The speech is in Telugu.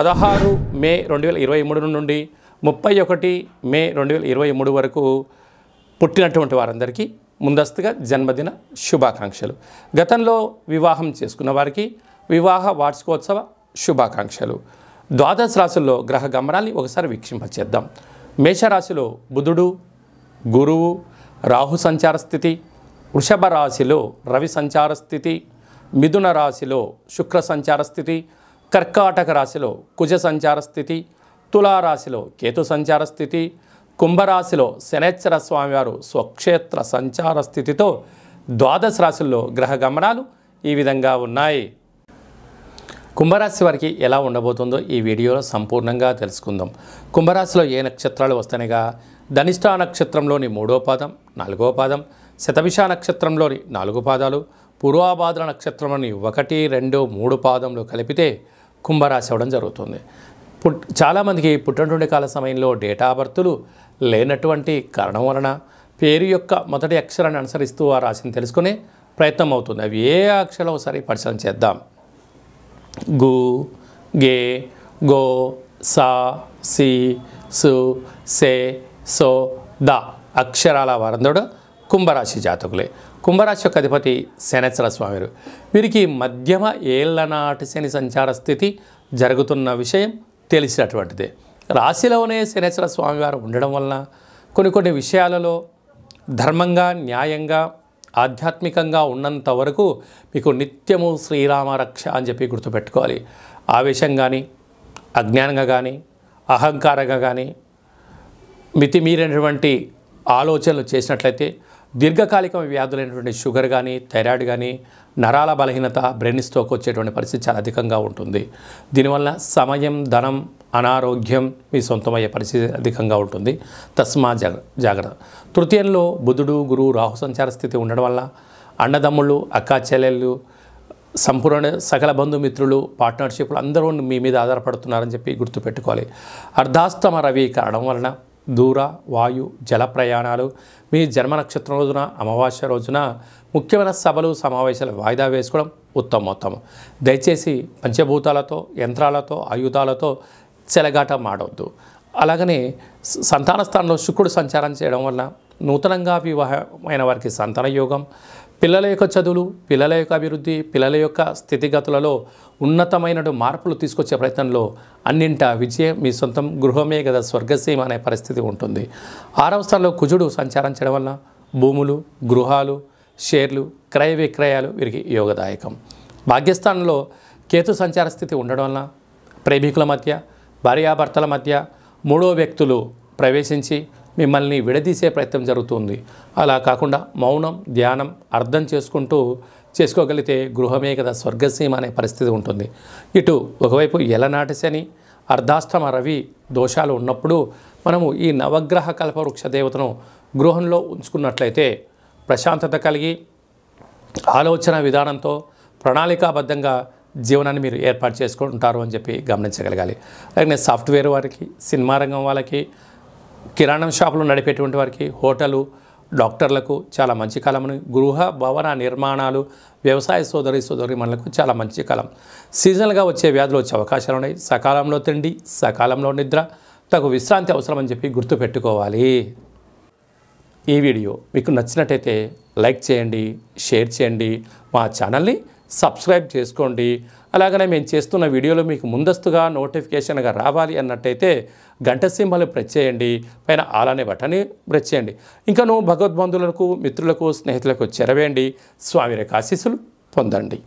పదహారు మే రెండు వేల ఇరవై మూడు నుండి ముప్పై ఒకటి మే రెండు వేల ఇరవై మూడు వరకు పుట్టినటువంటి వారందరికీ ముందస్తుగా జన్మదిన శుభాకాంక్షలు. గతంలో వివాహం చేసుకున్న వారికి వివాహ వార్షికోత్సవ శుభాకాంక్షలు. ద్వాదశ రాశుల్లో గ్రహ గమనాన్ని ఒకసారి వీక్షింపచేద్దాం. మేషరాశిలో బుధుడు గురువు రాహు సంచార స్థితి వృషభ రాశిలో రవి సంచార స్థితి మిథున రాశిలో శుక్ర సంచార స్థితి కర్కాటక రాశిలో కుజ సంచార స్థితి తులారాశిలో కేతు సంచార స్థితి కుంభరాశిలో శనేశ్వర స్వామివారు స్వక్షేత్ర సంచార స్థితితో ద్వాదశ రాశుల్లో గ్రహ గమనాలు ఈ విధంగా ఉన్నాయి. కుంభరాశి వారికి ఎలా ఉండబోతుందో ఈ వీడియోలో సంపూర్ణంగా తెలుసుకుందాం. కుంభరాశిలో ఏ నక్షత్రాలు వస్తాయిగా? ధనిష్టా నక్షత్రంలోని మూడో పాదం నాలుగో పాదం శతభిష నక్షత్రంలోని నాలుగు పాదాలు పూర్వాభాద్ర నక్షత్రంలోని ఒకటి రెండు మూడు పాదంలో కలిపితే కుంభరాశి అవ్వడం జరుగుతుంది. పుట్ చాలామందికి పుట్టినటువంటి కాల సమయంలో డేటా బర్తులు లేనటువంటి కారణం వలన పేరు యొక్క మొదటి అక్షరాన్ని అనుసరిస్తూ ఆ రాశిని తెలుసుకునే ప్రయత్నం అవుతుంది. అవి ఏ అక్షరం ఒకసారి పరిశీలన చేద్దాం. గు గే గో సా సి సు సే సో ద అక్షరాల వారందరూ కుంభరాశి జాతకులే. కుంభరాశి యొక్క అధిపతి శనేశ్వర స్వామివారు వీరికి మధ్యమ ఏళ్ళనాటి శని సంచార స్థితి జరుగుతున్న విషయం తెలిసినటువంటిదే. రాశిలోనే శనేశ్వర స్వామివారు ఉండడం వలన కొన్ని కొన్ని విషయాలలో ధర్మంగా న్యాయంగా ఆధ్యాత్మికంగా ఉన్నంత వరకు మీకు నిత్యము శ్రీరామ రక్ష అని చెప్పి గుర్తుపెట్టుకోవాలి. ఆవేశం కానీ అజ్ఞానంగా కానీ అహంకారంగా కానీ మితిమీరినటువంటి ఆలోచనలు చేసినట్లయితే దీర్ఘకాలిక వ్యాధులైనటువంటి షుగర్ కానీ థైరాయిడ్ కానీ నరాల బలహీనత బ్రెయిన్ స్ట్రోక్ వచ్చేటువంటి పరిస్థితి చాలా అధికంగా ఉంటుంది. దీనివల్ల సమయం ధనం అనారోగ్యం మీ సొంతమయ్యే పరిస్థితి అధికంగా ఉంటుంది. తస్మా జాగ జాగ్రత్త. తృతీయంలో బుధుడు గురువు రాహు సంచార స్థితి ఉండడం వల్ల అన్నదమ్ముళ్ళు అక్కా చెల్లెళ్ళు సంపూర్ణ సకల బంధుమిత్రులు పార్ట్నర్షిప్లు అందరూ మీ మీద ఆధారపడుతున్నారని చెప్పి గుర్తుపెట్టుకోవాలి. అర్ధాస్తమ రవి కారణం వలన దూర వాయు జల ప్రయాణాలు. మీ జన్మ నక్షత్రం రోజున అమావాస్య రోజున ముఖ్యమైన సభలు సమావేశాలు వాయిదా వేసుకోవడం ఉత్తమోత్తమం. దయచేసి పంచభూతాలతో యంత్రాలతో ఆయుధాలతో చెలగాట మాడవద్దు అలాగనే సంతాన స్థానంలో శుక్రుడు సంచారం చేయడం వల్ల నూతనంగా వివాహమైన వారికి సంతాన యోగం పిల్లల యొక్క చదువులు పిల్లల యొక్క అభివృద్ధి పిల్లల యొక్క స్థితిగతులలో ఉన్నతమైన మార్పులు తీసుకొచ్చే ప్రయత్నంలో అన్నింట విజయం మీ సొంతం గృహమే కదా స్వర్గసీమ అనే పరిస్థితి ఉంటుంది. ఆరవ స్థానంలో కుజుడు సంచారం చేయడం వల్ల భూములు గృహాలు షేర్లు క్రయ విక్రయాలు వీరికి యోగదాయకం. భాగ్యస్థానంలో కేతు సంచార స్థితి ఉండడం వల్ల ప్రేమికుల మధ్య భార్యాభర్తల మధ్య మూడో వ్యక్తులు ప్రవేశించి మిమ్మల్ని విడదీసే ప్రయత్నం జరుగుతుంది. అలా కాకుండా మౌనం ధ్యానం అర్థం చేసుకుంటూ చేసుకోగలిగితే గృహమే కదా స్వర్గసీమ అనే పరిస్థితి ఉంటుంది. ఇటు ఒకవైపు ఎలనాటి శని అర్ధాష్టమ రవి దోషాలు ఉన్నప్పుడు మనము ఈ నవగ్రహ కల్పవృక్ష దేవతను గృహంలో ఉంచుకున్నట్లయితే ప్రశాంతత కలిగి ఆలోచన విధానంతో ప్రణాళికాబద్ధంగా జీవనాన్ని మీరు ఏర్పాటు చేసుకుంటారు అని చెప్పి గమనించగలగాలి. అలాగే సాఫ్ట్వేర్ వారికి సినిమా రంగం వాళ్ళకి కిరాణం షాపులు నడిపేటువంటి వారికి హోటలు డాక్టర్లకు చాలా మంచి కాలమని గృహ భవన నిర్మాణాలు వ్యవసాయ సోదరి సోదరి మనలకు చాలా మంచి కాలం. సీజనల్గా వచ్చే వ్యాధులు వచ్చే అవకాశాలు ఉన్నాయి. సకాలంలో తిండి సకాలంలో నిద్ర తగు విశ్రాంతి అవసరమని చెప్పి గుర్తుపెట్టుకోవాలి. ఈ వీడియో మీకు నచ్చినట్టయితే లైక్ చేయండి షేర్ చేయండి. మా ఛానల్ని సబ్స్క్రైబ్ చేసుకోండి. అలాగనే మేము చేస్తున్న వీడియోలు మీకు ముందస్తుగా నోటిఫికేషన్గా రావాలి అన్నట్టయితే గంట సింబల్ ప్రెస్ చేయండి. పైన అలానే బటన్ని ప్రెస్ చేయండి. ఇంకా నువ్వు భగవద్బంధువులకు మిత్రులకు స్నేహితులకు చెరవేయండి. స్వామి యొక్క ఆశీస్సులు పొందండి.